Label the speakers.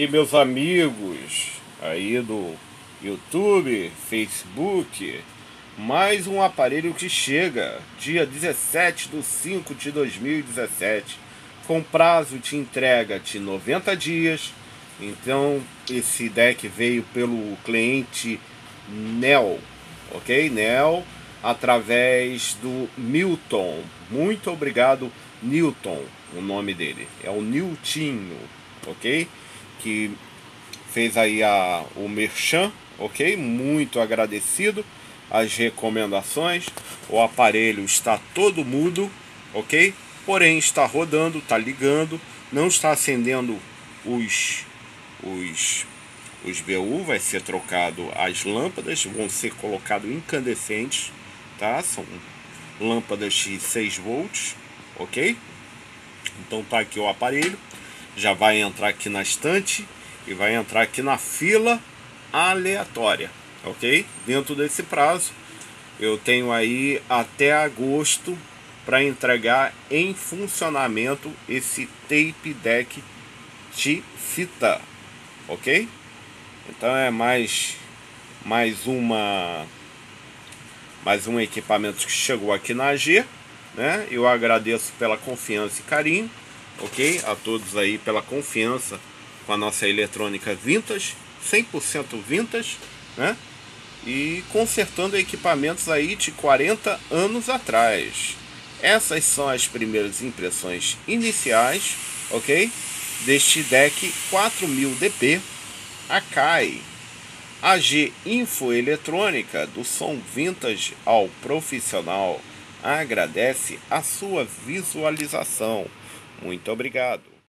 Speaker 1: E meus amigos aí do YouTube, Facebook, mais um aparelho que chega dia 17 de 5 de 2017, com prazo de entrega de 90 dias. Então, esse deck veio pelo cliente Nel, ok? Nel, através do Milton. Muito obrigado, Newton, o nome dele. É o Niltinho, ok? Que fez aí a, o Merchan, ok? Muito agradecido. As recomendações. O aparelho está todo mudo, ok? Porém está rodando, está ligando, não está acendendo os os os BU, vai ser trocado as lâmpadas, vão ser colocados incandescentes, tá? São lâmpadas de 6 volts, ok? Então tá aqui o aparelho, já vai entrar aqui na estante e vai entrar aqui na fila aleatória, ok? Dentro desse prazo, eu tenho aí até agosto para entregar em funcionamento esse tape deck de fita, ok? Então é mais mais uma mais um equipamento que chegou aqui na AG, né? Eu agradeço pela confiança e carinho, ok? A todos aí pela confiança com a nossa eletrônica vintage, 100% vintage, né? E consertando equipamentos aí de 40 anos atrás. Essas são as primeiras impressões iniciais, ok? Deste deck 4000 DP Akai. AG Info Eletrônica, do som vintage ao profissional, agradece a sua visualização. Muito obrigado.